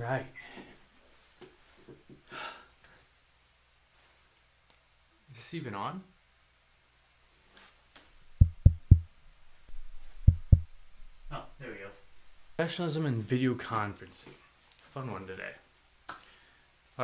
right. Is this even on? Oh, there we go. Professionalism and video conferencing. Fun one today. All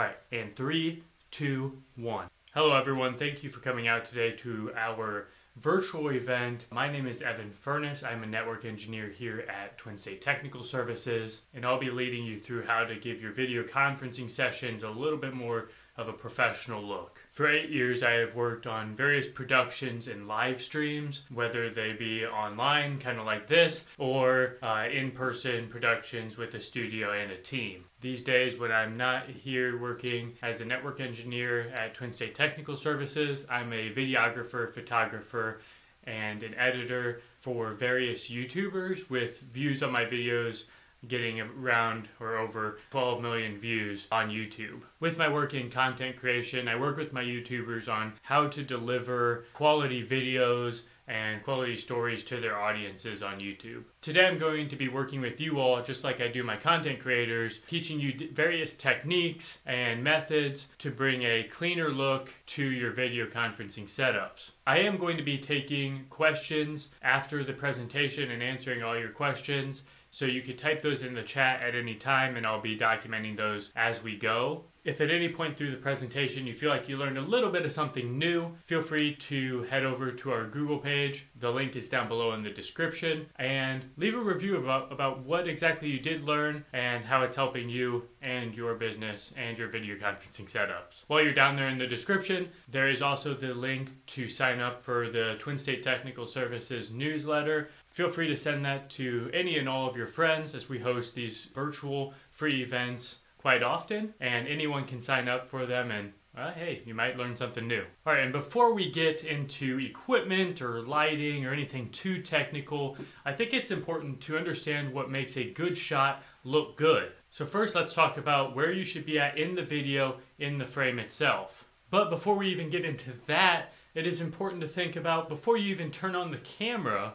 right, and three, two, one. Hello, everyone. Thank you for coming out today to our virtual event. My name is Evan Furness. I'm a network engineer here at Twin State Technical Services, and I'll be leading you through how to give your video conferencing sessions a little bit more of a professional look. For eight years, I have worked on various productions and live streams, whether they be online, kind of like this, or uh, in person productions with a studio and a team. These days, when I'm not here working as a network engineer at Twin State Technical Services, I'm a videographer, photographer, and an editor for various YouTubers with views on my videos getting around or over 12 million views on YouTube. With my work in content creation, I work with my YouTubers on how to deliver quality videos and quality stories to their audiences on YouTube. Today I'm going to be working with you all, just like I do my content creators, teaching you various techniques and methods to bring a cleaner look to your video conferencing setups. I am going to be taking questions after the presentation and answering all your questions. So you can type those in the chat at any time and I'll be documenting those as we go. If at any point through the presentation you feel like you learned a little bit of something new, feel free to head over to our Google page. The link is down below in the description and leave a review about, about what exactly you did learn and how it's helping you and your business and your video conferencing setups. While you're down there in the description, there is also the link to sign up for the Twin State Technical Services newsletter. Feel free to send that to any and all of your friends as we host these virtual free events quite often, and anyone can sign up for them and uh, hey, you might learn something new. All right, and before we get into equipment or lighting or anything too technical, I think it's important to understand what makes a good shot look good. So first, let's talk about where you should be at in the video in the frame itself. But before we even get into that, it is important to think about before you even turn on the camera,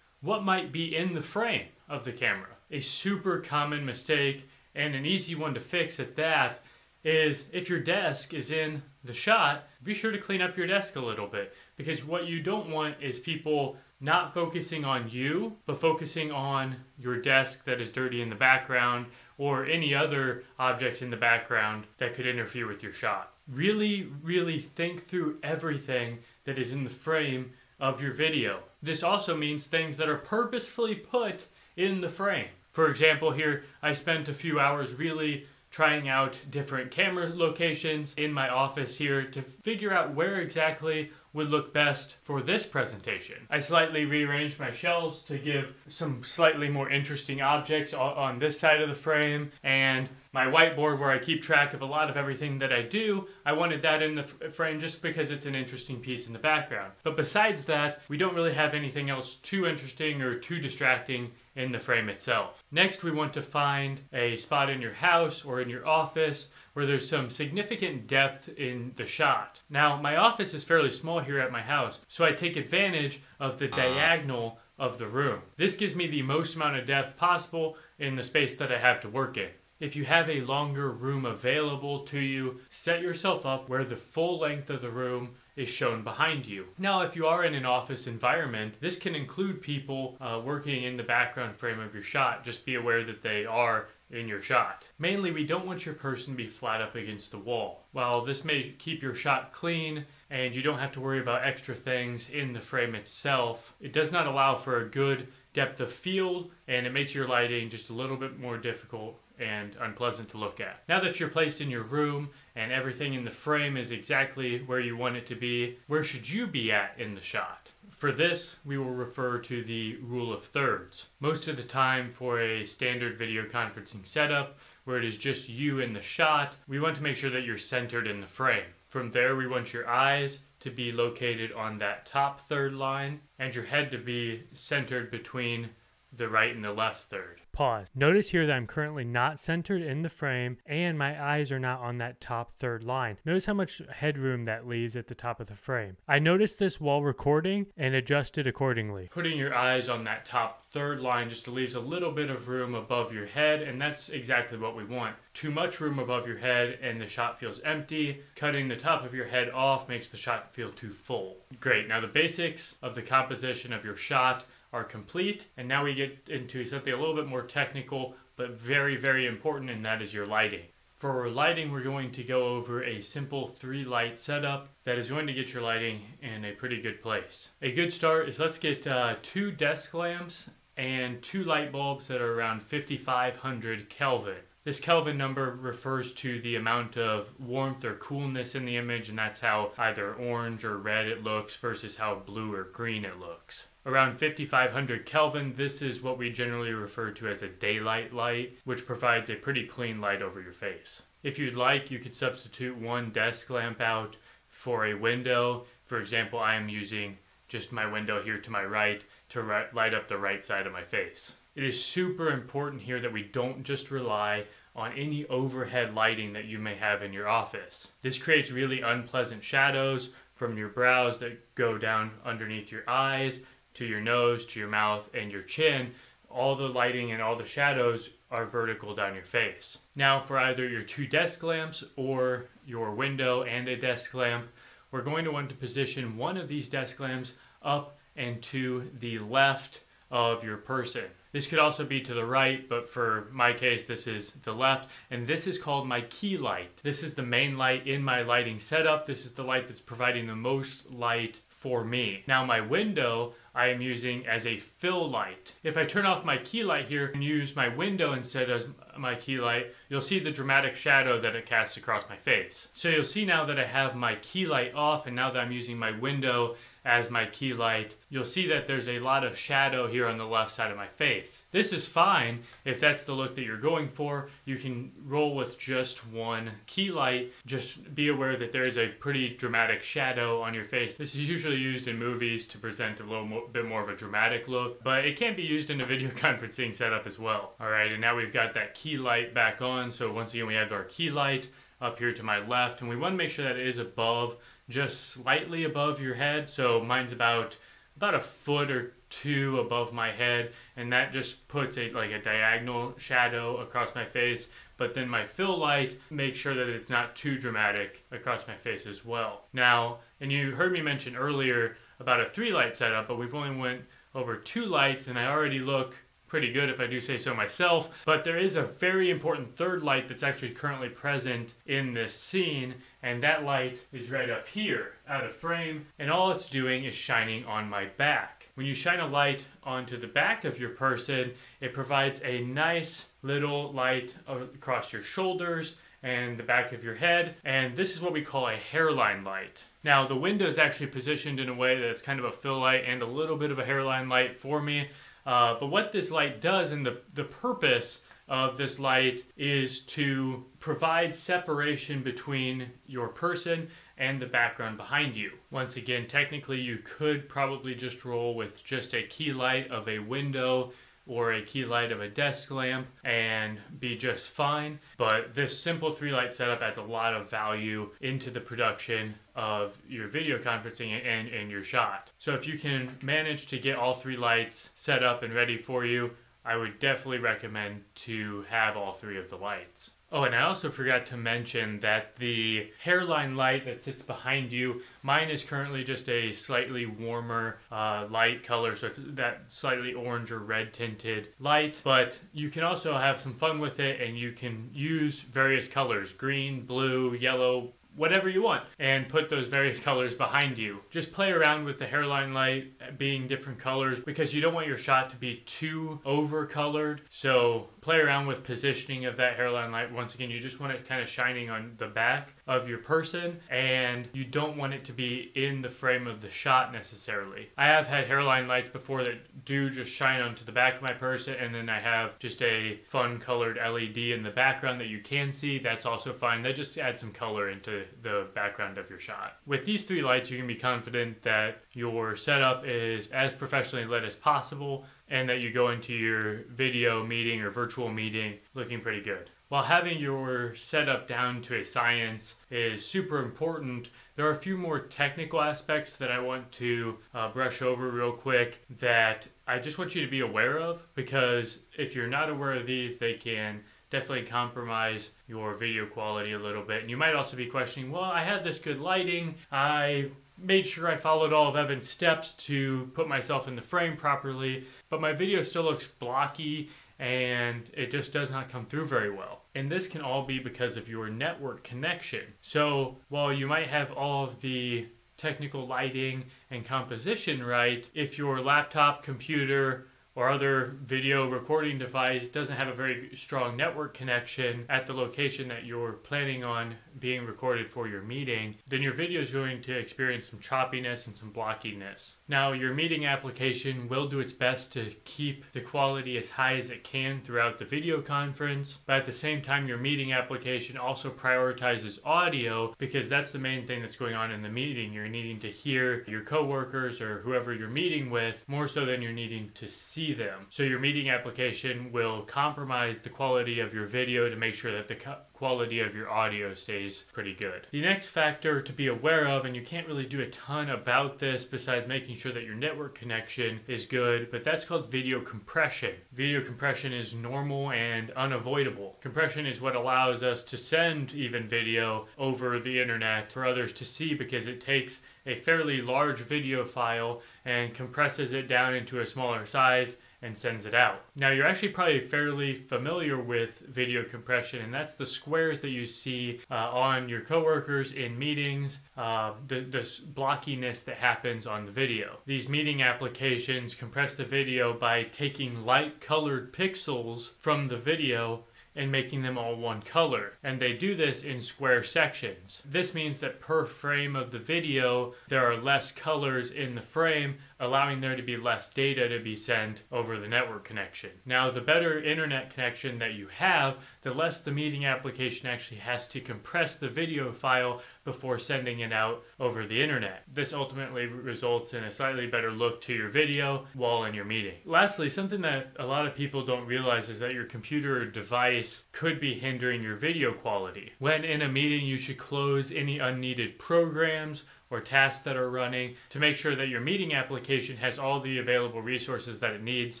what might be in the frame of the camera. A super common mistake and an easy one to fix at that is if your desk is in the shot, be sure to clean up your desk a little bit because what you don't want is people not focusing on you, but focusing on your desk that is dirty in the background or any other objects in the background that could interfere with your shot. Really, really think through everything that is in the frame of your video. This also means things that are purposefully put in the frame. For example, here I spent a few hours really trying out different camera locations in my office here to figure out where exactly would look best for this presentation. I slightly rearranged my shelves to give some slightly more interesting objects on this side of the frame and my whiteboard where I keep track of a lot of everything that I do, I wanted that in the frame just because it's an interesting piece in the background. But besides that, we don't really have anything else too interesting or too distracting in the frame itself. Next, we want to find a spot in your house or in your office where there's some significant depth in the shot. Now, my office is fairly small here at my house, so I take advantage of the diagonal of the room. This gives me the most amount of depth possible in the space that I have to work in. If you have a longer room available to you, set yourself up where the full length of the room is shown behind you. Now, if you are in an office environment, this can include people uh, working in the background frame of your shot. Just be aware that they are in your shot. Mainly, we don't want your person to be flat up against the wall. While this may keep your shot clean and you don't have to worry about extra things in the frame itself, it does not allow for a good depth of field and it makes your lighting just a little bit more difficult and unpleasant to look at. Now that you're placed in your room and everything in the frame is exactly where you want it to be, where should you be at in the shot? For this, we will refer to the rule of thirds. Most of the time for a standard video conferencing setup, where it is just you in the shot, we want to make sure that you're centered in the frame. From there, we want your eyes to be located on that top third line and your head to be centered between the right and the left third. Pause. Notice here that I'm currently not centered in the frame and my eyes are not on that top third line. Notice how much headroom that leaves at the top of the frame. I noticed this while recording and adjusted accordingly. Putting your eyes on that top third line just leaves a little bit of room above your head and that's exactly what we want. Too much room above your head and the shot feels empty. Cutting the top of your head off makes the shot feel too full. Great. Now the basics of the composition of your shot are complete. And now we get into something a little bit more technical, but very, very important, and that is your lighting. For lighting, we're going to go over a simple three light setup that is going to get your lighting in a pretty good place. A good start is let's get uh, two desk lamps and two light bulbs that are around 5500 Kelvin. This Kelvin number refers to the amount of warmth or coolness in the image, and that's how either orange or red it looks versus how blue or green it looks. Around 5500 Kelvin, this is what we generally refer to as a daylight light, which provides a pretty clean light over your face. If you'd like, you could substitute one desk lamp out for a window. For example, I am using just my window here to my right to light up the right side of my face. It is super important here that we don't just rely on any overhead lighting that you may have in your office. This creates really unpleasant shadows from your brows that go down underneath your eyes to your nose, to your mouth, and your chin, all the lighting and all the shadows are vertical down your face. Now, for either your two desk lamps or your window and a desk lamp, we're going to want to position one of these desk lamps up and to the left of your person. This could also be to the right, but for my case, this is the left. And this is called my key light. This is the main light in my lighting setup. This is the light that's providing the most light for me. Now my window I am using as a fill light. If I turn off my key light here and use my window instead of my key light, you'll see the dramatic shadow that it casts across my face. So you'll see now that I have my key light off and now that I'm using my window as my key light, you'll see that there's a lot of shadow here on the left side of my face. This is fine if that's the look that you're going for. You can roll with just one key light. Just be aware that there is a pretty dramatic shadow on your face. This is usually used in movies to present a little more, bit more of a dramatic look, but it can be used in a video conferencing setup as well. All right, and now we've got that key light back on. So once again, we have our key light up here to my left, and we want to make sure that it is above just slightly above your head. So mine's about about a foot or two above my head, and that just puts a like a diagonal shadow across my face. But then my fill light makes sure that it's not too dramatic across my face as well. Now, and you heard me mention earlier about a three light setup, but we've only went over two lights, and I already look pretty good if I do say so myself. But there is a very important third light that's actually currently present in this scene, and that light is right up here, out of frame, and all it's doing is shining on my back. When you shine a light onto the back of your person, it provides a nice little light across your shoulders and the back of your head, and this is what we call a hairline light. Now, the window is actually positioned in a way that's kind of a fill light and a little bit of a hairline light for me, uh, but what this light does and the, the purpose of this light is to provide separation between your person and the background behind you. Once again, technically you could probably just roll with just a key light of a window or a key light of a desk lamp and be just fine. But this simple three light setup adds a lot of value into the production of your video conferencing and, and your shot. So if you can manage to get all three lights set up and ready for you, I would definitely recommend to have all three of the lights. Oh, and I also forgot to mention that the hairline light that sits behind you, mine is currently just a slightly warmer uh, light color, so it's that slightly orange or red tinted light. But you can also have some fun with it and you can use various colors green, blue, yellow, whatever you want and put those various colors behind you. Just play around with the hairline light being different colors because you don't want your shot to be too over colored. So play around with positioning of that hairline light. Once again, you just want it kind of shining on the back of your person and you don't want it to be in the frame of the shot necessarily. I have had hairline lights before that do just shine onto the back of my person and then I have just a fun colored LED in the background that you can see. That's also fine. That just adds some color into the background of your shot. With these three lights, you can be confident that your setup is as professionally lit as possible and that you go into your video meeting or virtual meeting looking pretty good. While having your setup down to a science is super important, there are a few more technical aspects that I want to uh, brush over real quick that I just want you to be aware of because if you're not aware of these, they can definitely compromise your video quality a little bit. And you might also be questioning, well, I had this good lighting. I made sure I followed all of Evan's steps to put myself in the frame properly, but my video still looks blocky and it just does not come through very well. And this can all be because of your network connection. So while you might have all of the technical lighting and composition right, if your laptop, computer, or other video recording device doesn't have a very strong network connection at the location that you're planning on being recorded for your meeting, then your video is going to experience some choppiness and some blockiness. Now, your meeting application will do its best to keep the quality as high as it can throughout the video conference, but at the same time, your meeting application also prioritizes audio because that's the main thing that's going on in the meeting. You're needing to hear your coworkers or whoever you're meeting with more so than you're needing to see see them. So your meeting application will compromise the quality of your video to make sure that the quality of your audio stays pretty good. The next factor to be aware of, and you can't really do a ton about this besides making sure that your network connection is good, but that's called video compression. Video compression is normal and unavoidable. Compression is what allows us to send even video over the internet for others to see because it takes a fairly large video file and compresses it down into a smaller size and sends it out. Now you're actually probably fairly familiar with video compression and that's the squares that you see uh, on your coworkers in meetings, uh, the, the blockiness that happens on the video. These meeting applications compress the video by taking light colored pixels from the video and making them all one color. And they do this in square sections. This means that per frame of the video, there are less colors in the frame, allowing there to be less data to be sent over the network connection. Now, the better internet connection that you have, the less the meeting application actually has to compress the video file before sending it out over the internet. This ultimately results in a slightly better look to your video while in your meeting. Lastly, something that a lot of people don't realize is that your computer or device could be hindering your video quality. When in a meeting, you should close any unneeded programs or tasks that are running to make sure that your meeting application has all the available resources that it needs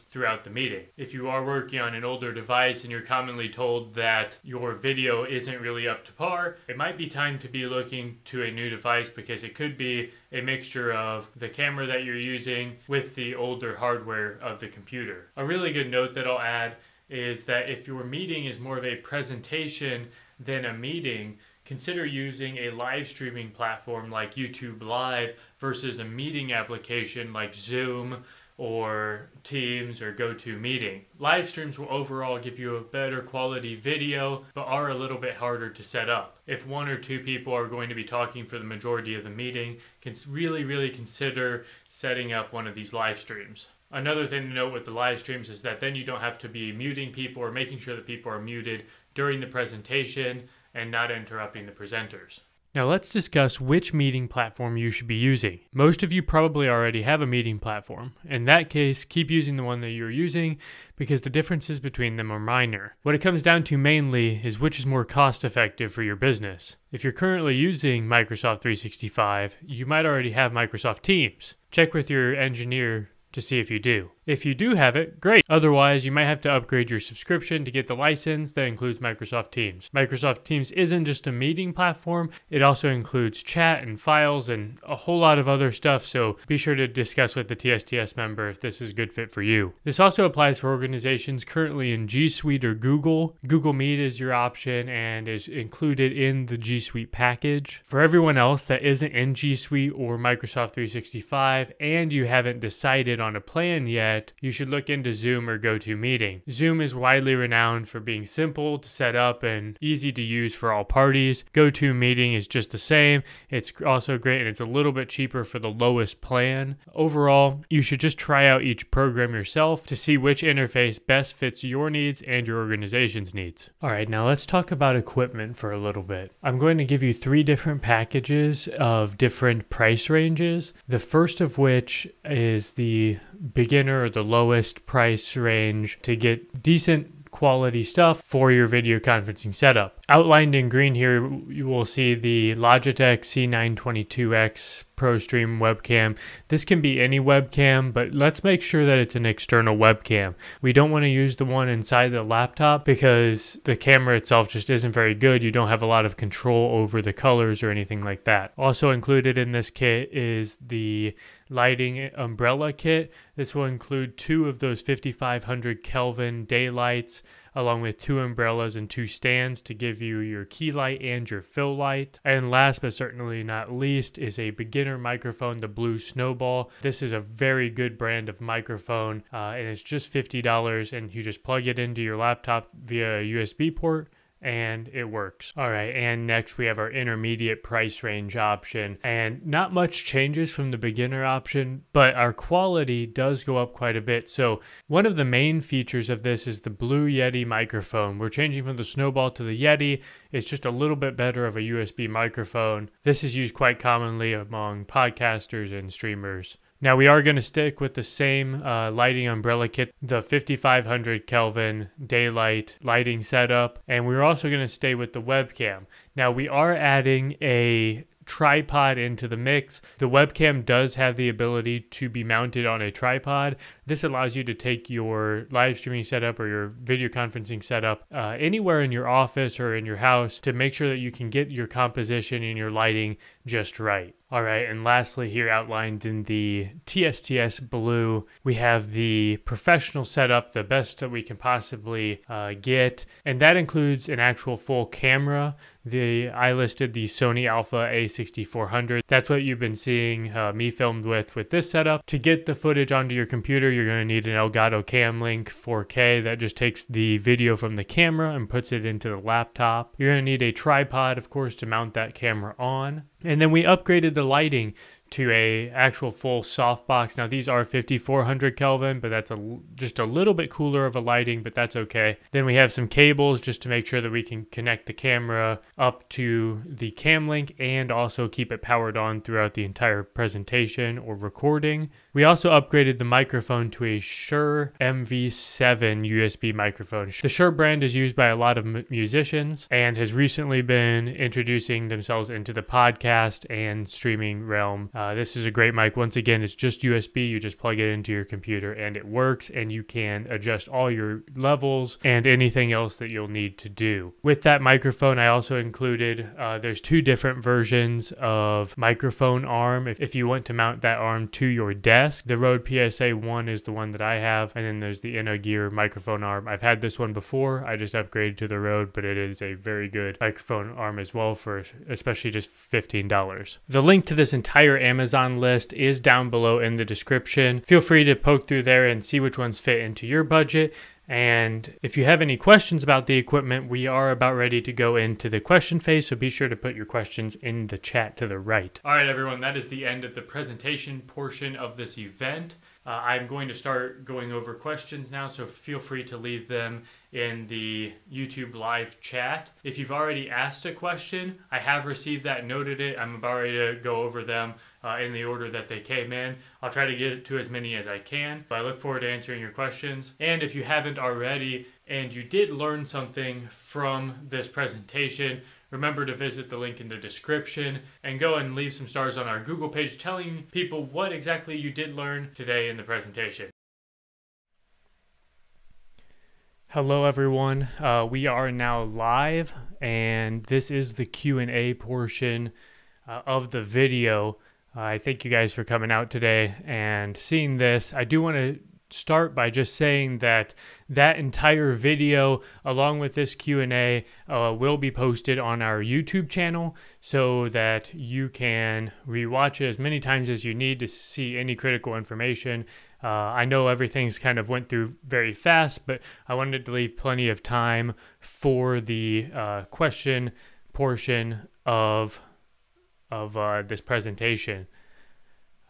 throughout the meeting. If you are working on an older device and you're commonly told that your video isn't really up to par, it might be time to be looking to a new device because it could be a mixture of the camera that you're using with the older hardware of the computer. A really good note that I'll add is that if your meeting is more of a presentation than a meeting, consider using a live streaming platform like YouTube Live versus a meeting application like Zoom or Teams or GoToMeeting. Live streams will overall give you a better quality video, but are a little bit harder to set up. If one or two people are going to be talking for the majority of the meeting, can really, really consider setting up one of these live streams. Another thing to note with the live streams is that then you don't have to be muting people or making sure that people are muted during the presentation and not interrupting the presenters. Now let's discuss which meeting platform you should be using. Most of you probably already have a meeting platform. In that case, keep using the one that you're using because the differences between them are minor. What it comes down to mainly is which is more cost effective for your business. If you're currently using Microsoft 365, you might already have Microsoft Teams. Check with your engineer to see if you do. If you do have it, great. Otherwise, you might have to upgrade your subscription to get the license that includes Microsoft Teams. Microsoft Teams isn't just a meeting platform, it also includes chat and files and a whole lot of other stuff, so be sure to discuss with the TSTS member if this is a good fit for you. This also applies for organizations currently in G Suite or Google. Google Meet is your option and is included in the G Suite package. For everyone else that isn't in G Suite or Microsoft 365 and you haven't decided on a plan yet, yet, you should look into Zoom or GoToMeeting. Zoom is widely renowned for being simple to set up and easy to use for all parties. GoToMeeting is just the same. It's also great and it's a little bit cheaper for the lowest plan. Overall, you should just try out each program yourself to see which interface best fits your needs and your organization's needs. All right, now let's talk about equipment for a little bit. I'm going to give you three different packages of different price ranges. The first of which is the beginner or the lowest price range to get decent quality stuff for your video conferencing setup. Outlined in green here, you will see the Logitech C922X ProStream webcam. This can be any webcam, but let's make sure that it's an external webcam. We don't want to use the one inside the laptop because the camera itself just isn't very good. You don't have a lot of control over the colors or anything like that. Also included in this kit is the lighting umbrella kit. This will include two of those 5500 Kelvin daylights along with two umbrellas and two stands to give you your key light and your fill light. And last but certainly not least is a beginner microphone, the Blue Snowball. This is a very good brand of microphone uh, and it's just $50 and you just plug it into your laptop via a USB port and it works. All right, and next we have our intermediate price range option. And not much changes from the beginner option, but our quality does go up quite a bit. So, one of the main features of this is the Blue Yeti microphone. We're changing from the Snowball to the Yeti. It's just a little bit better of a USB microphone. This is used quite commonly among podcasters and streamers. Now we are going to stick with the same uh, lighting umbrella kit, the 5500 Kelvin daylight lighting setup, and we're also going to stay with the webcam. Now we are adding a tripod into the mix. The webcam does have the ability to be mounted on a tripod. This allows you to take your live streaming setup or your video conferencing setup uh, anywhere in your office or in your house to make sure that you can get your composition and your lighting just right. All right, and lastly, here outlined in the TSTS Blue, we have the professional setup, the best that we can possibly uh, get, and that includes an actual full camera. The I listed the Sony Alpha A6400. That's what you've been seeing uh, me filmed with with this setup. To get the footage onto your computer, you're going to need an Elgato Camlink 4K that just takes the video from the camera and puts it into the laptop. You're going to need a tripod, of course, to mount that camera on. And then we upgraded the lighting to a actual full softbox. Now these are 5400 Kelvin, but that's a just a little bit cooler of a lighting, but that's okay. Then we have some cables just to make sure that we can connect the camera up to the cam link and also keep it powered on throughout the entire presentation or recording. We also upgraded the microphone to a Shure MV7 USB microphone. The Shure brand is used by a lot of musicians and has recently been introducing themselves into the podcast and streaming realm. Uh, uh, this is a great mic. Once again, it's just USB. You just plug it into your computer and it works, and you can adjust all your levels and anything else that you'll need to do. With that microphone, I also included uh, there's two different versions of microphone arm. If, if you want to mount that arm to your desk, the Rode PSA 1 is the one that I have, and then there's the Gear microphone arm. I've had this one before. I just upgraded to the Rode, but it is a very good microphone arm as well for especially just $15. The link to this entire Amazon list is down below in the description. Feel free to poke through there and see which ones fit into your budget. And if you have any questions about the equipment, we are about ready to go into the question phase, so be sure to put your questions in the chat to the right. All right, everyone, that is the end of the presentation portion of this event. Uh, I'm going to start going over questions now, so feel free to leave them in the YouTube live chat. If you've already asked a question, I have received that, noted it. I'm about ready to go over them uh, in the order that they came in. I'll try to get to as many as I can, but I look forward to answering your questions. And if you haven't already and you did learn something from this presentation, remember to visit the link in the description and go and leave some stars on our Google page telling people what exactly you did learn today in the presentation. Hello everyone. Uh, we are now live and this is the Q&A portion uh, of the video. Uh, I thank you guys for coming out today and seeing this. I do want to start by just saying that that entire video along with this q&a uh, will be posted on our youtube channel so that you can rewatch it as many times as you need to see any critical information uh, i know everything's kind of went through very fast but i wanted to leave plenty of time for the uh, question portion of of uh, this presentation.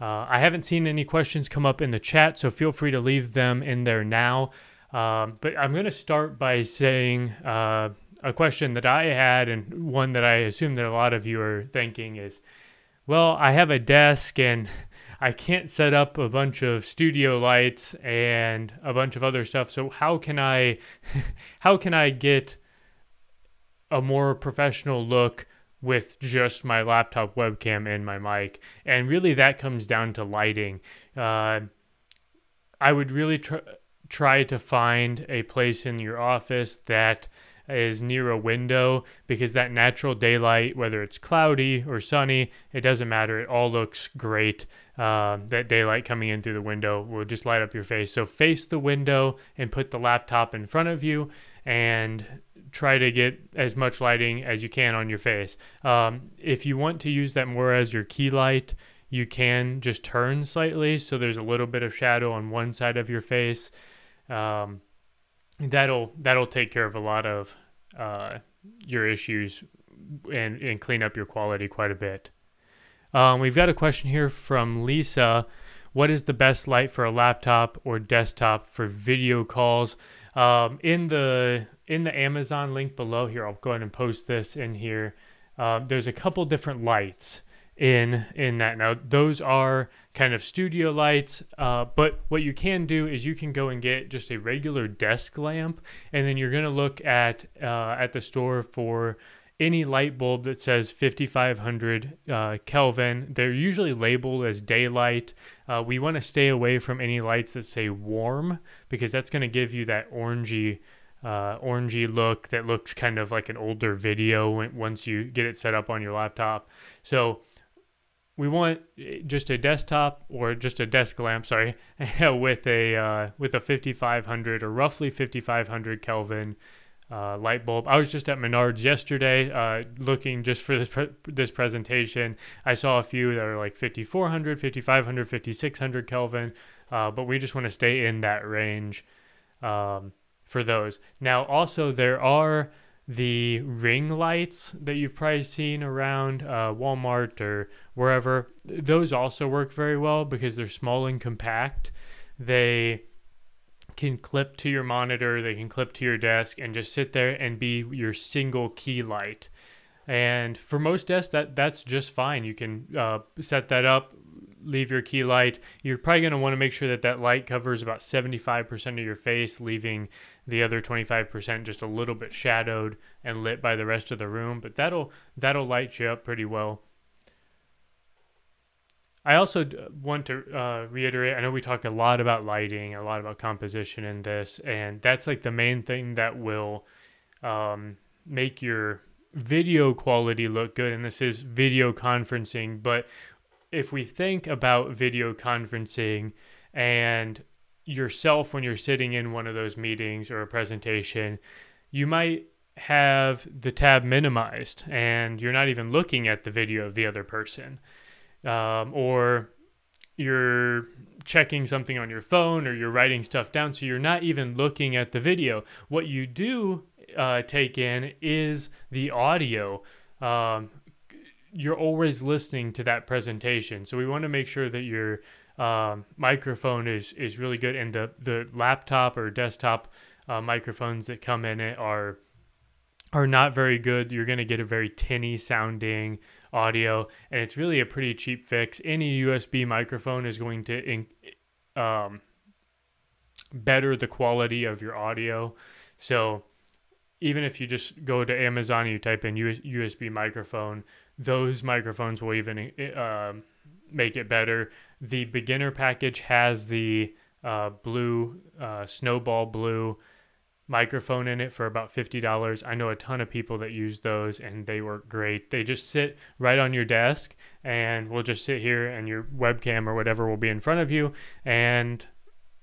Uh, I haven't seen any questions come up in the chat, so feel free to leave them in there now. Um, but I'm going to start by saying uh, a question that I had, and one that I assume that a lot of you are thinking is, well, I have a desk and I can't set up a bunch of studio lights and a bunch of other stuff. So how can I how can I get a more professional look with just my laptop webcam and my mic? And really that comes down to lighting. Uh, I would really try try to find a place in your office that is near a window because that natural daylight, whether it's cloudy or sunny, it doesn't matter. It all looks great. Uh, that daylight coming in through the window will just light up your face. So face the window and put the laptop in front of you and try to get as much lighting as you can on your face. Um, if you want to use that more as your key light, you can just turn slightly so there's a little bit of shadow on one side of your face. Um, that'll that'll take care of a lot of uh, your issues and and clean up your quality quite a bit. Um, we've got a question here from Lisa. What is the best light for a laptop or desktop for video calls? Um, in the in the Amazon link below here, I'll go ahead and post this in here. Uh, there's a couple different lights in in that. Now those are kind of studio lights, uh, but what you can do is you can go and get just a regular desk lamp, and then you're gonna look at uh, at the store for any light bulb that says 5500 uh, Kelvin. They're usually labeled as daylight. Uh, we want to stay away from any lights that say warm because that's going to give you that orangey uh, orangey look that looks kind of like an older video when, once you get it set up on your laptop. So we want eh, just a desktop or just a desk lamp, sorry, with a uh, with a 5500 or roughly 5500 Kelvin uh, light bulb. I was just at Menards yesterday, uh, looking just for this pre- this presentation. I saw a few that are like 5400, 5500, 5600 Kelvin, uh, but we just want to stay in that range um, for those. Now, also there are the ring lights that you've probably seen around uh, Walmart or wherever, those also work very well because they're small and compact. They can clip to your monitor, they can clip to your desk, and just sit there and be your single key light. And for most desks, that that's just fine. You can uh, set that up, leave your key light. You're probably going to want to make sure that that light covers about 75% of your face, leaving the other 25% just a little bit shadowed and lit by the rest of the room. But that'll that'll light you up pretty well. I also want to uh, reiterate. I know we talk a lot about lighting, a lot about composition in this, and that's like the main thing that will um, make your video quality look good. And this is video conferencing, but if we think about video conferencing and yourself when you're sitting in one of those meetings or a presentation, you might have the tab minimized and you're not even looking at the video of the other person. Um, or you're checking something on your phone or you're writing stuff down, so you're not even looking at the video. What you do uh, take in is the audio. Um, you're always listening to that presentation. So we want to make sure that your um, microphone is is really good, and the the laptop or desktop uh, microphones that come in it are are not very good. You're going to get a very tinny sounding audio, and it's really a pretty cheap fix. Any USB microphone is going to in, um, better the quality of your audio. So even if you just go to Amazon and you type in USB microphone, those microphones will even uh, make it better. The beginner package has the uh, blue, uh, snowball blue microphone in it for about $50. I know a ton of people that use those and they work great. They just sit right on your desk and we'll just sit here and your webcam or whatever will be in front of you and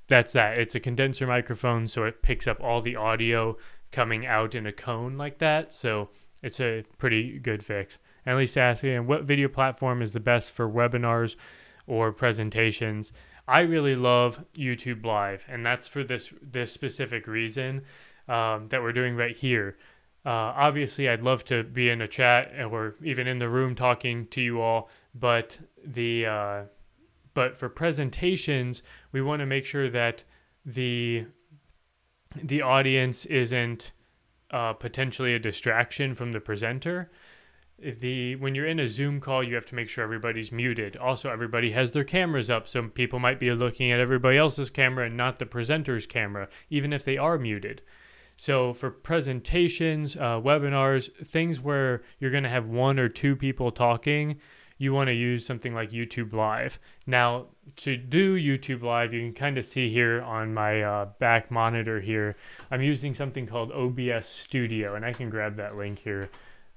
that's that. It's a condenser microphone so it picks up all the audio coming out in a cone like that. So it's a pretty good fix. And Lisa asking, what video platform is the best for webinars or presentations? I really love YouTube Live, and that's for this this specific reason um, that we're doing right here. Uh, obviously, I'd love to be in a chat or even in the room talking to you all, but the uh, but for presentations, we want to make sure that the the audience isn't uh, potentially a distraction from the presenter. The when you're in a Zoom call, you have to make sure everybody's muted. Also, everybody has their cameras up, so people might be looking at everybody else's camera and not the presenter's camera, even if they are muted. So for presentations, uh, webinars, things where you're going to have one or two people talking, you want to use something like YouTube Live. Now, to do YouTube Live, you can kind of see here on my uh, back monitor here, I'm using something called OBS Studio, and I can grab that link here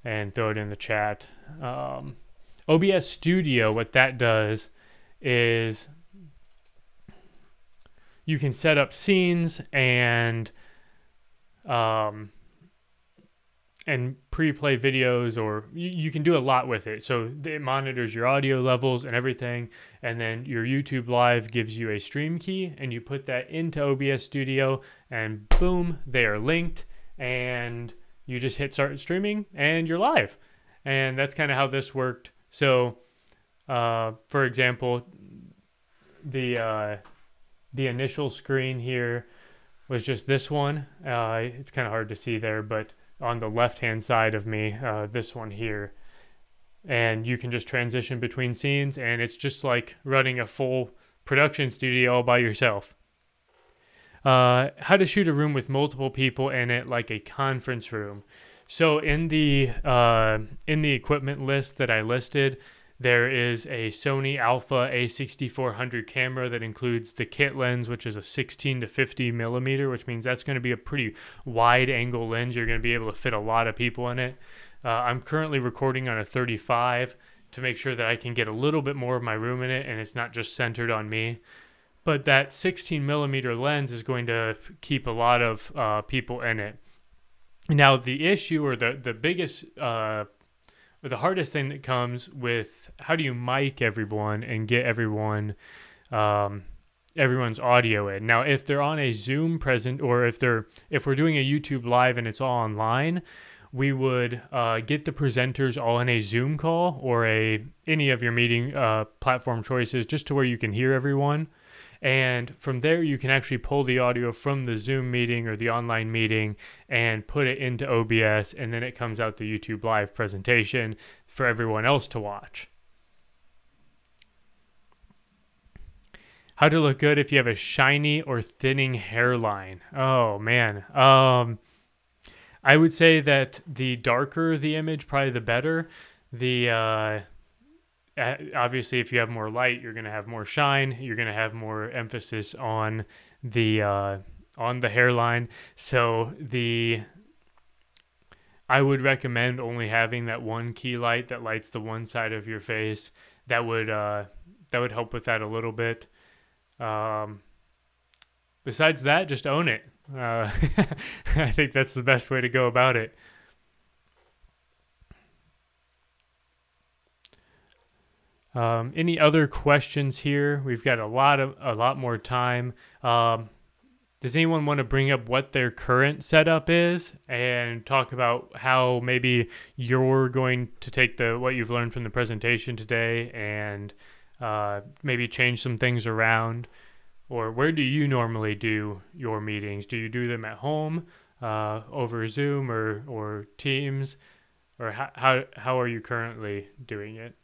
and throw it in the chat. Um, OBS Studio, what that does is you can set up scenes and um, and pre-play videos or you, you, can do a lot with it so it monitors your audio levels and everything and then your youtube live gives you a stream key and you put that into obs studio and boom they are linked and you just hit start streaming and you're live and that's kind of how this worked so uh, for example the uh, the initial screen here was just this one. Uh, it's kind of hard to see there, but on the left hand side of me, uh, this one here. And you can just transition between scenes, and it's just like running a full production studio all by yourself. Uh, how to shoot a room with multiple people in it, like a conference room. So in the uh, in the equipment list that I listed, there is a Sony Alpha A6400 camera that includes the kit lens, which is a 16 to 50 millimeter, which means that's going to be a pretty wide angle lens. You're going to be able to fit a lot of people in it. Uh, I'm currently recording on a 35 to make sure that I can get a little bit more of my room in it and it's not just centered on me. But that 16 millimeter lens is going to keep a lot of uh, people in it. Now, the issue or the, the biggest uh, but the hardest thing that comes with how do you mic everyone and get everyone um, everyone's audio in. Now, if they're on a Zoom present or if they're if we're doing a YouTube live and it's all online, we would uh, get the presenters all in a Zoom call or a any of your meeting uh, platform choices just to where you can hear everyone. And from there, you can actually pull the audio from the Zoom meeting or the online meeting and put it into OBS, and then it comes out the YouTube Live presentation for everyone else to watch. How to look good if you have a shiny or thinning hairline. Oh man. Um, I would say that the darker the image, probably the better. The uh, obviously if you have more light you're going to have more shine. You're going to have more emphasis on the uh, on the hairline. So the i would recommend only having that one key light that lights the one side of your face. That would uh, that would help with that a little bit. Um, besides that just own it. Uh, i think that's the best way to go about it Um, any other questions here? We've got a lot of a lot more time. Um, does anyone want to bring up what their current setup is and talk about how maybe you're going to take the what you've learned from the presentation today and uh, maybe change some things around? Or where do you normally do your meetings? Do you do them at home, uh, over Zoom or or Teams, or how how how are you currently doing it?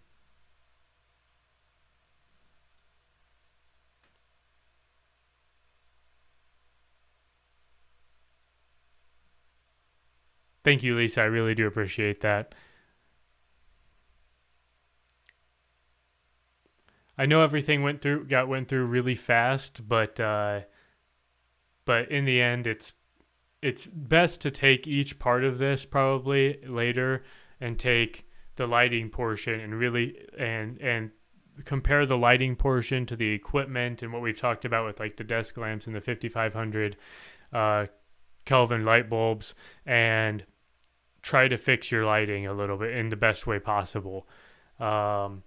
Thank you, Lisa. I really do appreciate that. I know everything went through got went through really fast, but uh, but in the end, it's it's best to take each part of this probably later and take the lighting portion and really and and compare the lighting portion to the equipment and what we've talked about with like the desk lamps and the 5500 uh, Kelvin light bulbs and try to fix your lighting a little bit in the best way possible. Um,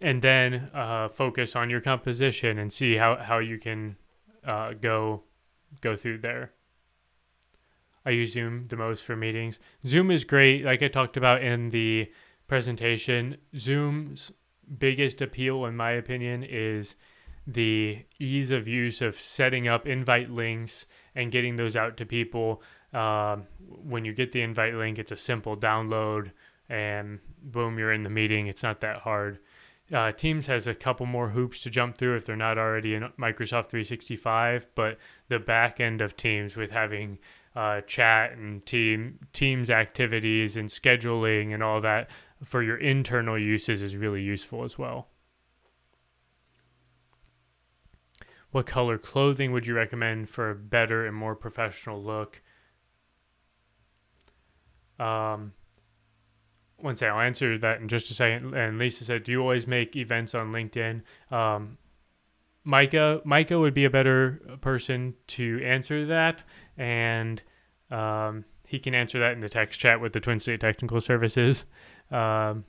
and then uh, focus on your composition and see how, how you can uh, go go through there. I use Zoom the most for meetings. Zoom is great, like I talked about in the presentation. Zoom's biggest appeal, in my opinion, is the ease of use of setting up invite links and getting those out to people. Uh, when you get the invite link, it's a simple download and boom, you're in the meeting. It's not that hard. Uh, Teams has a couple more hoops to jump through if they're not already in Microsoft 365, but the back end of Teams with having uh, chat and team Teams activities and scheduling and all that for your internal uses is really useful as well. What color clothing would you recommend for a better and more professional look? Um, one second, I'll answer that in just a second. And Lisa said, "Do you always make events on LinkedIn?" Um, Micah, Micah would be a better person to answer that, and um, he can answer that in the text chat with the Twin State Technical Services um,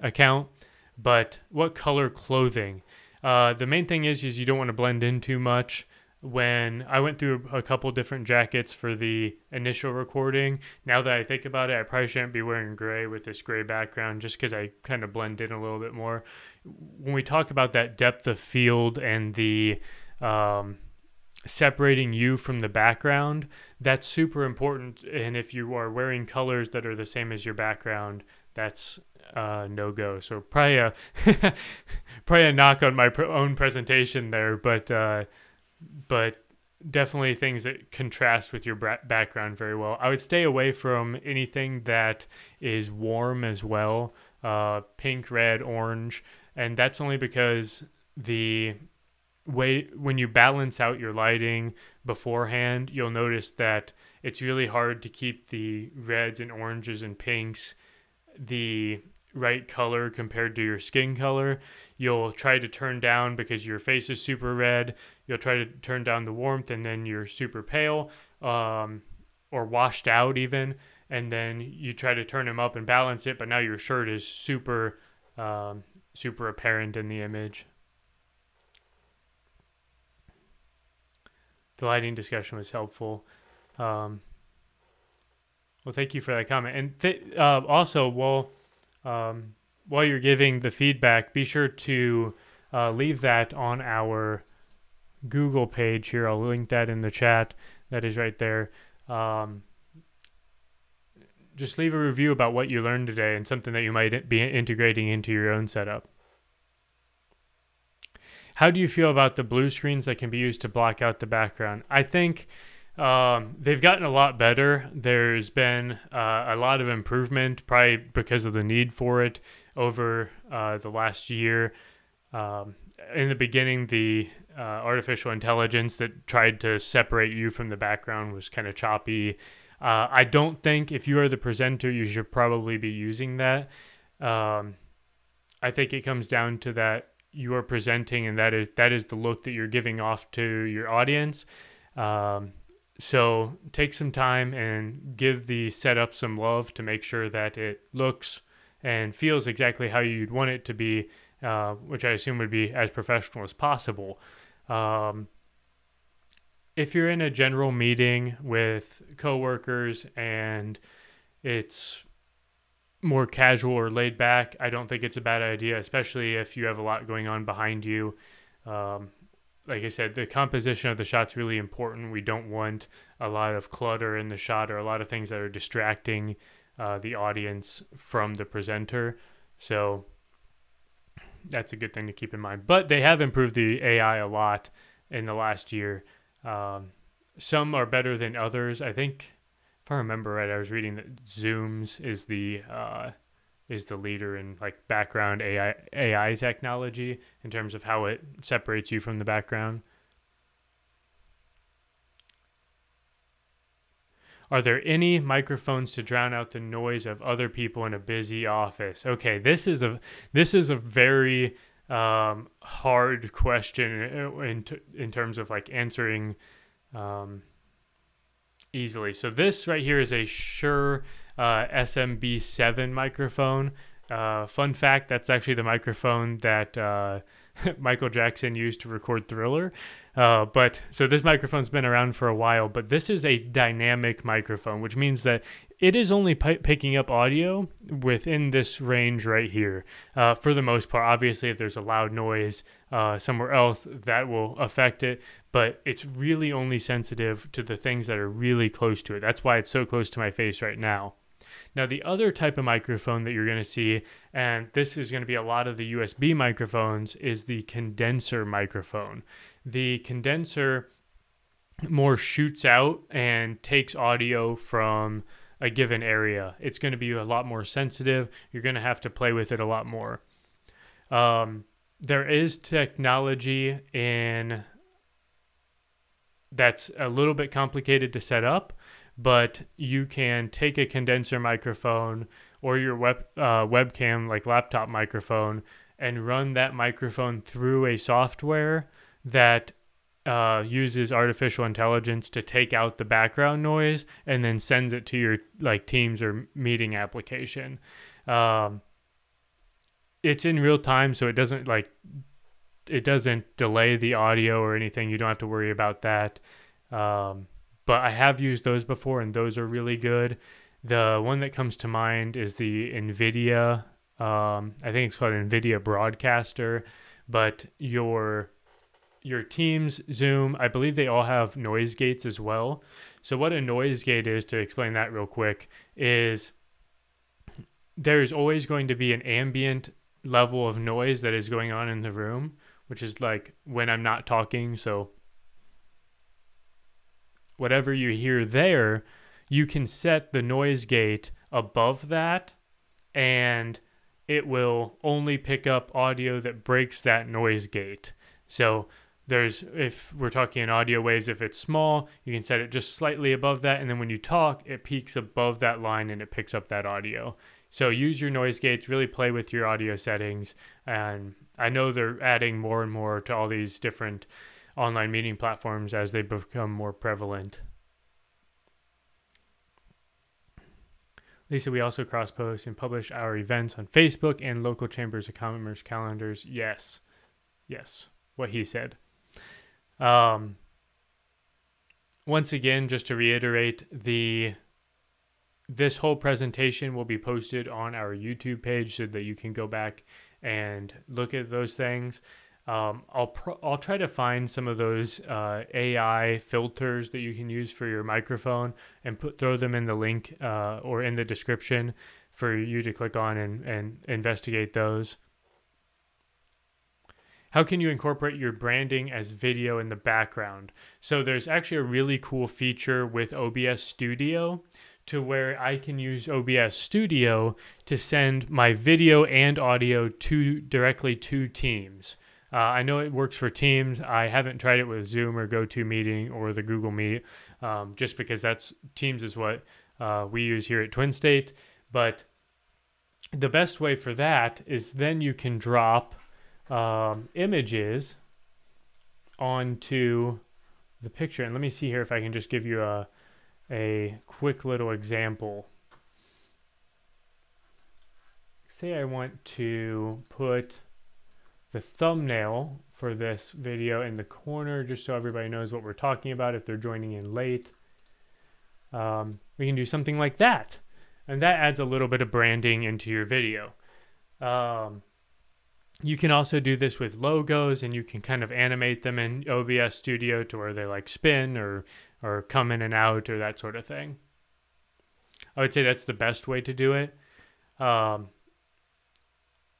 account. But what color clothing? Uh, the main thing is, is you don't want to blend in too much when I went through a couple different jackets for the initial recording. Now that I think about it, I probably shouldn't be wearing gray with this gray background just because I kind of blend in a little bit more. When we talk about that depth of field and the um, separating you from the background, that's super important. And if you are wearing colors that are the same as your background, that's uh, no go. So probably a probably a knock on my own presentation there, but. Uh, but definitely things that contrast with your background very well. I would stay away from anything that is warm as well, uh, pink, red, orange, and that's only because the way when you balance out your lighting beforehand, you'll notice that it's really hard to keep the reds and oranges and pinks the right color compared to your skin color. You'll try to turn down because your face is super red. You'll try to turn down the warmth and then you're super pale um, or washed out even. And then you try to turn them up and balance it, but now your shirt is super, um, super apparent in the image. The lighting discussion was helpful. Um, well, thank you for that comment. And th- uh, also, well, um, while you're giving the feedback, be sure to uh, leave that on our Google page here. I'll link that in the chat. That is right there. Um, just leave a review about what you learned today and something that you might be integrating into your own setup. How do you feel about the blue screens that can be used to block out the background? I think um, they've gotten a lot better. There's been uh, a lot of improvement, probably because of the need for it over uh, the last year. Um, in the beginning, the uh, artificial intelligence that tried to separate you from the background was kind of choppy. Uh, I don't think if you are the presenter, you should probably be using that. Um, I think it comes down to that you are presenting, and that is that is the look that you're giving off to your audience. Um, so take some time and give the setup some love to make sure that it looks and feels exactly how you'd want it to be, uh, which I assume would be as professional as possible. Um, if you're in a general meeting with coworkers and it's more casual or laid back, I don't think it's a bad idea, especially if you have a lot going on behind you. Um, like I said, the composition of the shot's really important. We don't want a lot of clutter in the shot or a lot of things that are distracting uh, the audience from the presenter. So that's a good thing to keep in mind. But they have improved the AI a lot in the last year. Um, some are better than others. I think, if I remember right, I was reading that Zooms is the uh, is the leader in like background AI AI technology in terms of how it separates you from the background. Are there any microphones to drown out the noise of other people in a busy office? Okay, this is a this is a very um, hard question in in terms of like answering um, easily. So this right here is a Shure uh, SMB7 microphone. Uh, fun fact: that's actually the microphone that uh, Michael Jackson used to record Thriller. Uh, but so this microphone's been around for a while, but this is a dynamic microphone, which means that it is only picking up audio within this range right here. Uh, for the most part, obviously, if there's a loud noise uh, somewhere else, that will affect it, but it's really only sensitive to the things that are really close to it. That's why it's so close to my face right now. Now, the other type of microphone that you're going to see, and this is going to be a lot of the USB microphones, is the condenser microphone. The condenser more shoots out and takes audio from a given area. It's going to be a lot more sensitive. You're going to have to play with it a lot more. Um, there is technology in that's a little bit complicated to set up, but you can take a condenser microphone or your web uh, webcam, like laptop microphone, and run that microphone through a software that uh, uses artificial intelligence to take out the background noise and then sends it to your like Teams or meeting application. Um, it's in real time, so it doesn't like it doesn't delay the audio or anything. You don't have to worry about that. Um, but I have used those before, and those are really good. The one that comes to mind is the NVIDIA. Um, I think it's called NVIDIA Broadcaster, but your your Teams, Zoom, I believe they all have noise gates as well. So what a noise gate is, to explain that real quick, is there's always going to be an ambient level of noise that is going on in the room, which is like when I'm not talking. So whatever you hear there, you can set the noise gate above that and it will only pick up audio that breaks that noise gate. So there's if we're talking in audio waves if it's small you can set it just slightly above that and then when you talk it peaks above that line and it picks up that audio so use your noise gates really play with your audio settings and i know they're adding more and more to all these different online meeting platforms as they become more prevalent Lisa, we also cross post and publish our events on Facebook and local chambers of commerce calendars. Yes. Yes. What he said. Um, once again, just to reiterate, the this whole presentation will be posted on our YouTube page so that you can go back and look at those things. Um, I'll I'll try to find some of those uh, AI filters that you can use for your microphone and put throw them in the link uh, or in the description for you to click on and, and investigate those. How can you incorporate your branding as video in the background? So there's actually a really cool feature with OBS Studio to where I can use OBS Studio to send my video and audio to directly to Teams. Uh, I know it works for Teams. I haven't tried it with Zoom or GoToMeeting or the Google Meet, um, just because that's Teams is what uh, we use here at Twin State. But the best way for that is then you can drop um, images onto the picture. And let me see here if I can just give you a, a quick little example. Say I want to put the thumbnail for this video in the corner just so everybody knows what we're talking about if they're joining in late. Um, we can do something like that. And that adds a little bit of branding into your video. Um, you can also do this with logos and you can kind of animate them in OBS Studio to where they like spin or or come in and out or that sort of thing. I would say that's the best way to do it. Um,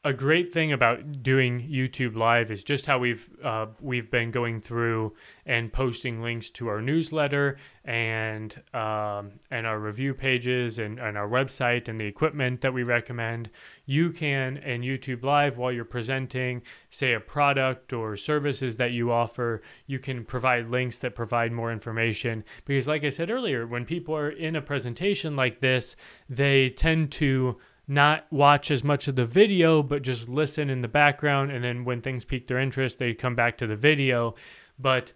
a great thing about doing YouTube Live is just how we've uh, we've been going through and posting links to our newsletter and um, and our review pages and, and our website and the equipment that we recommend. You can in YouTube Live while you're presenting, say a product or services that you offer, you can provide links that provide more information. Because like I said earlier, when people are in a presentation like this, they tend to not watch as much of the video, but just listen in the background. And then when things pique their interest, they come back to the video. But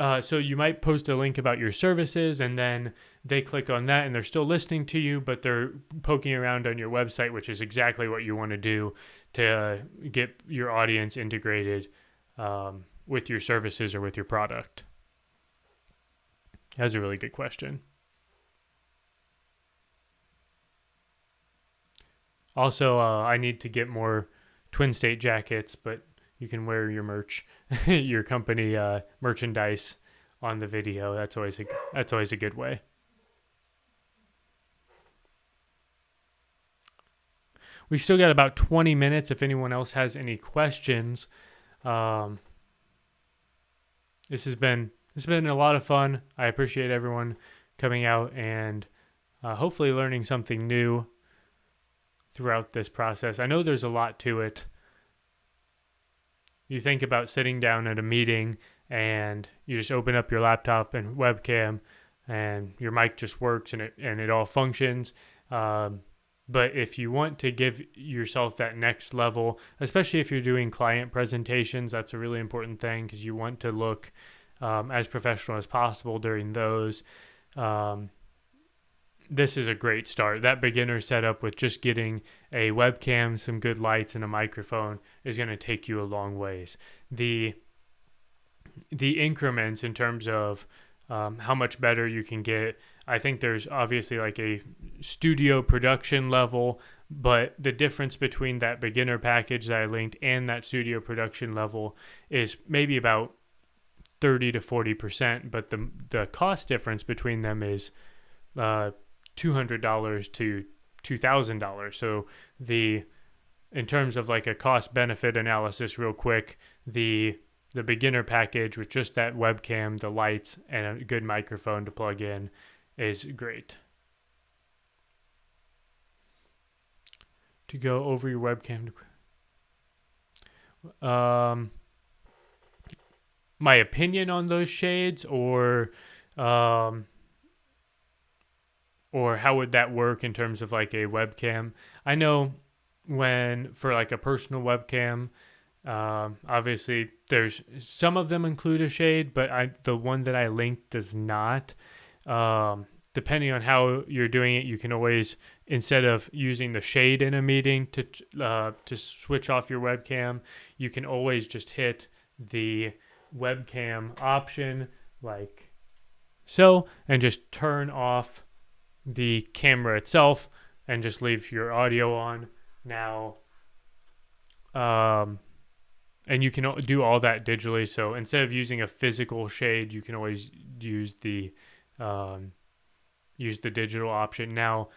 uh, so you might post a link about your services and then they click on that and they're still listening to you, but they're poking around on your website, which is exactly what you want to do to get your audience integrated um, with your services or with your product. That's a really good question. Also, uh, I need to get more Twin State jackets, but you can wear your merch, your company uh, merchandise on the video. That's always a that's always a good way. we've still got about 20 minutes if anyone else has any questions. Um, this has been this has been a lot of fun. I appreciate everyone coming out and uh, hopefully learning something new throughout this process. I know there's a lot to it. You think about sitting down at a meeting and you just open up your laptop and webcam and your mic just works and it and it all functions. Um, but if you want to give yourself that next level, especially if you're doing client presentations, that's a really important thing because you want to look um, as professional as possible during those. Um, this is a great start. That beginner setup with just getting a webcam, some good lights, and a microphone is going to take you a long ways. The the increments in terms of um, how much better you can get. I think there's obviously like a studio production level, but the difference between that beginner package that I linked and that studio production level is maybe about 30 to 40 percent. But the the cost difference between them is uh, $200 to $2,000. So the in terms of like a cost benefit analysis real quick, the the beginner package with just that webcam, the lights, and a good microphone to plug in is great. To go over your webcam. Um, my opinion on those shades, or um, or how would that work in terms of like a webcam? I know when for like a personal webcam um, obviously, there's some of them include a shade, but I the one that I linked does not. Um, depending on how you're doing it, you can always instead of using the shade in a meeting to uh, to switch off your webcam, you can always just hit the webcam option like so, and just turn off the camera itself and just leave your audio on. Now, um, and you can do all that digitally. So instead of using a physical shade, you can always use the um, use the digital option. Now,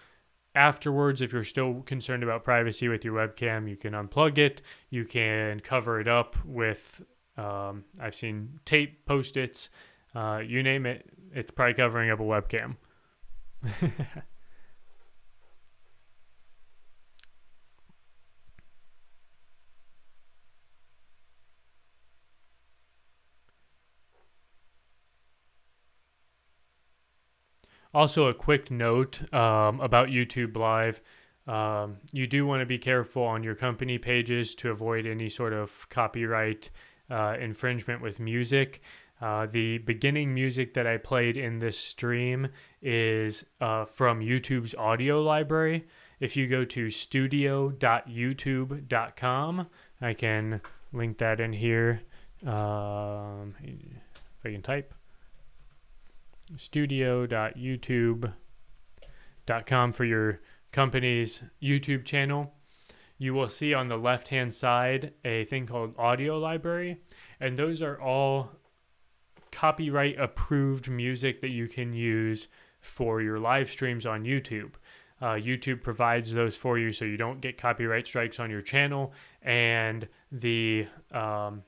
afterwards, if you're still concerned about privacy with your webcam, you can unplug it. You can cover it up with um, I've seen tape, post-its, uh, you name it. It's probably covering up a webcam. Also, a quick note um, about YouTube Live. Um, you do want to be careful on your company pages to avoid any sort of copyright uh, infringement with music. Uh, the beginning music that I played in this stream is uh, from YouTube's audio library. If you go to studio.youtube.com, I can link that in here. Um, if I can type studio.youtube.com for your company's YouTube channel. You will see on the left hand side a thing called audio library, and those are all copyright approved music that you can use for your live streams on YouTube. Uh, YouTube provides those for you so you don't get copyright strikes on your channel, and the um,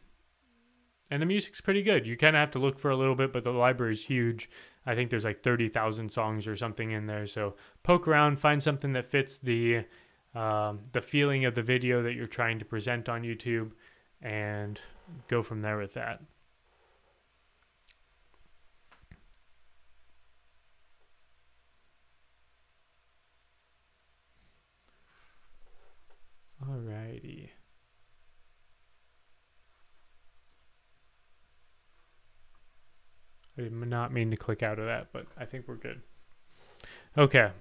and the music's pretty good. You kind of have to look for a little bit, but the library is huge. I think there's like 30,000 songs or something in there. So poke around, find something that fits the um, the feeling of the video that you're trying to present on YouTube, and go from there with that. Alrighty. I did not mean to click out of that, but I think we're good. Okay.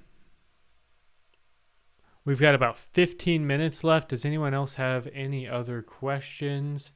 We've got about 15 minutes left. Does anyone else have any other questions?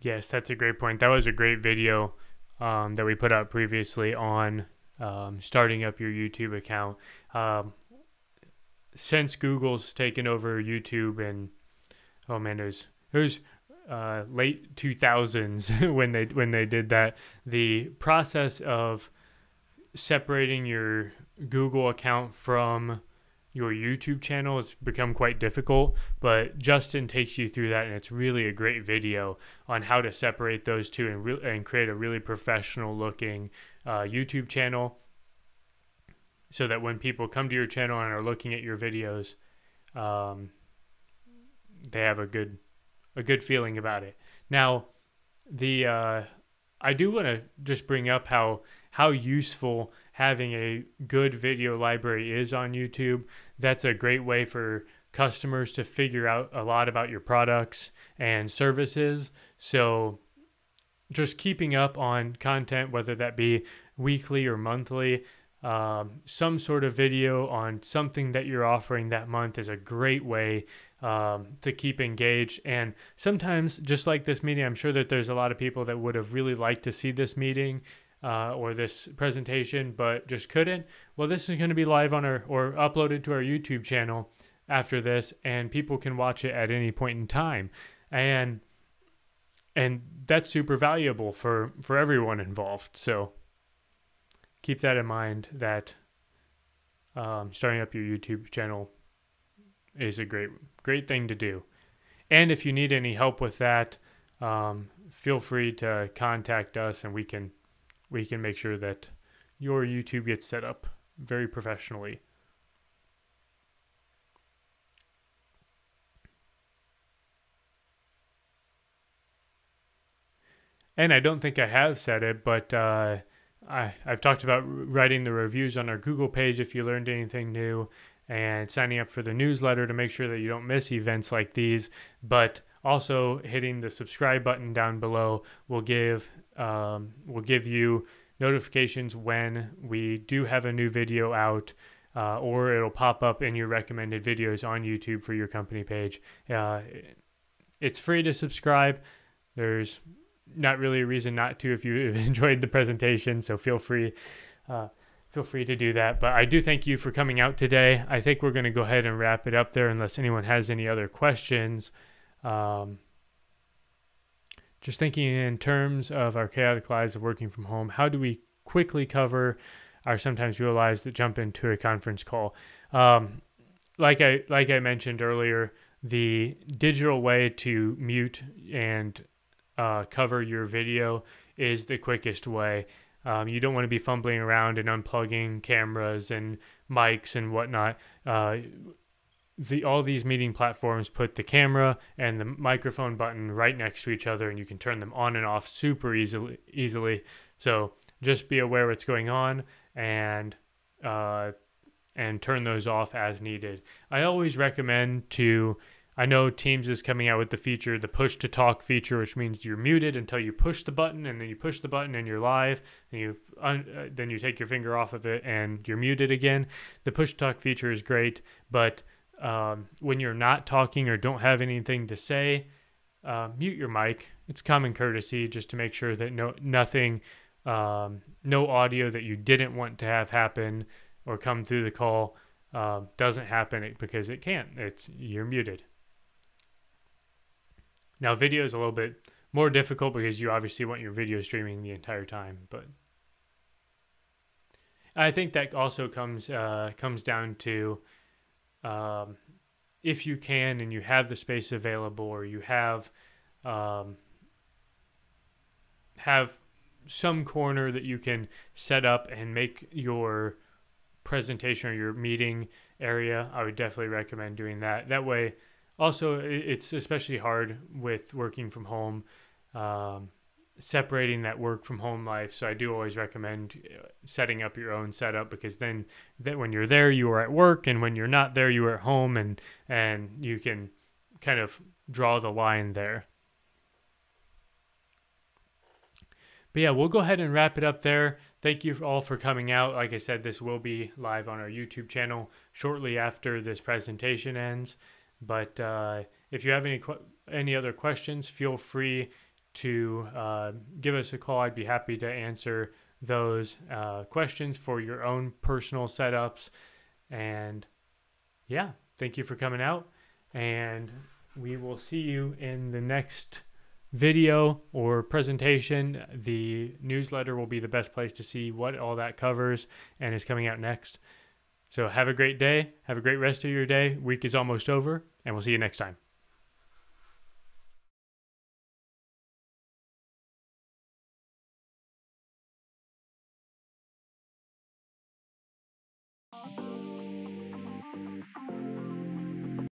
Yes, that's a great point. That was a great video um, that we put out previously on um, starting up your YouTube account. Um, since Google's taken over YouTube and oh man, there's there's uh, late 2000s when they when they did that. The process of separating your Google account from your YouTube channel has become quite difficult, but Justin takes you through that, and it's really a great video on how to separate those two and re- and create a really professional looking uh, YouTube channel, so that when people come to your channel and are looking at your videos, um, they have a good a good feeling about it. Now, the uh, I do want to just bring up how how useful having a good video library is on YouTube. That's a great way for customers to figure out a lot about your products and services. So, just keeping up on content, whether that be weekly or monthly, um, some sort of video on something that you're offering that month is a great way um, to keep engaged. And sometimes, just like this meeting, I'm sure that there's a lot of people that would have really liked to see this meeting uh, or this presentation, but just couldn't. Well, this is going to be live on our or uploaded to our YouTube channel after this, and people can watch it at any point in time, and and that's super valuable for for everyone involved. So keep that in mind. That um, starting up your YouTube channel is a great great thing to do, and if you need any help with that. Um, feel free to contact us and we can we can make sure that your YouTube gets set up very professionally. And I don't think I have said it, but uh, I, I've talked about writing the reviews on our Google page if you learned anything new and signing up for the newsletter to make sure that you don't miss events like these. But also hitting the subscribe button down below will give um, will give you notifications when we do have a new video out. Uh, or it'll pop up in your recommended videos on YouTube for your company page. Uh, it's free to subscribe. There's not really a reason not to if you have enjoyed the presentation, so feel free. Uh, feel free to do that. But I do thank you for coming out today. I think we're going to go ahead and wrap it up there unless anyone has any other questions. Um, just thinking in terms of our chaotic lives of working from home, how do we quickly cover our sometimes real lives that jump into a conference call? Um, like I like I mentioned earlier, the digital way to mute and uh, cover your video is the quickest way. Um, you don't want to be fumbling around and unplugging cameras and mics and whatnot. Uh, the all these meeting platforms put the camera and the microphone button right next to each other and you can turn them on and off super easily easily. So just be aware what's going on and uh, and turn those off as needed. I always recommend to i know teams is coming out with the feature the push to talk feature which means you're muted until you push the button and then you push the button and you're live and you uh, then you take your finger off of it and you're muted again. The push to talk feature is great but um, when you're not talking or don't have anything to say, uh, mute your mic. It's common courtesy just to make sure that no nothing, um, no audio that you didn't want to have happen or come through the call uh, doesn't happen because it can't. It's you're muted. Now video is a little bit more difficult because you obviously want your video streaming the entire time, but I think that also comes uh, comes down to um, if you can and you have the space available or you have um, have some corner that you can set up and make your presentation or your meeting area, I would definitely recommend doing that. That way, also, it's especially hard with working from home. Um, separating that work from home life. So I do always recommend uh, setting up your own setup because then that when you're there you are at work and when you're not there you are at home and and you can kind of draw the line there. But yeah, we'll go ahead and wrap it up there. Thank you all for coming out. Like I said, this will be live on our YouTube channel shortly after this presentation ends. But uh, if you have any any other questions, feel free to uh, give us a call. I'd be happy to answer those uh, questions for your own personal setups. And yeah, thank you for coming out. And we will see you in the next video or presentation. The newsletter will be the best place to see what all that covers and is coming out next. So have a great day. Have a great rest of your day. Week is almost over, and we'll see you next time.